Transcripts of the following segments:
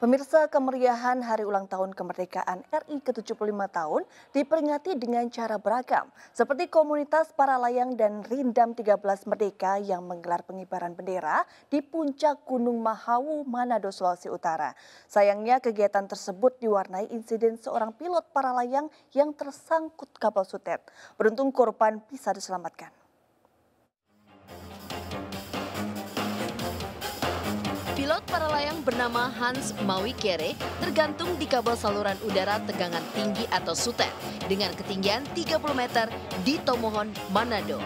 Pemirsa kemeriahan hari ulang tahun kemerdekaan RI ke-75 tahun diperingati dengan cara beragam, seperti komunitas para layang dan Rindam 13 Merdeka yang menggelar pengibaran bendera di puncak Gunung Mahawu, Manado, Sulawesi Utara. Sayangnya kegiatan tersebut diwarnai insiden seorang pilot para layang yang tersangkut kapal sutet. Beruntung korban bisa diselamatkan. Pilot para layang bernama Hans Mawikere tergantung di kabel saluran udara tegangan tinggi atau sutet dengan ketinggian 30 meter di Tomohon, Manado.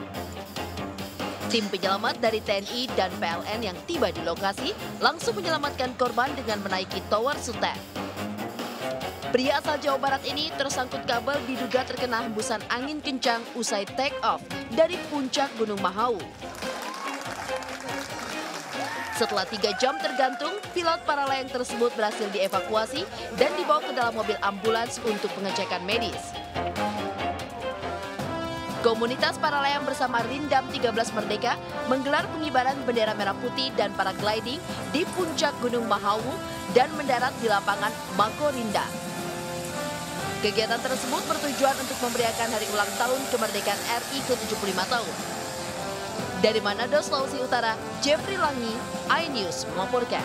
Tim penyelamat dari TNI dan PLN yang tiba di lokasi langsung menyelamatkan korban dengan menaiki tower sutet. Pria asal Jawa Barat ini tersangkut kabel diduga terkena hembusan angin kencang usai take off dari puncak Gunung Mahau. Setelah tiga jam tergantung, pilot para layang tersebut berhasil dievakuasi dan dibawa ke dalam mobil ambulans untuk pengecekan medis. Komunitas para layang bersama Rindam 13 Merdeka menggelar pengibaran bendera merah putih dan para gliding di puncak Gunung Mahawu dan mendarat di lapangan Makorinda. Kegiatan tersebut bertujuan untuk memeriahkan hari ulang tahun kemerdekaan RI ke-75 tahun. Dari Manado, Sulawesi Utara, Jeffrey Langi, iNews melaporkan.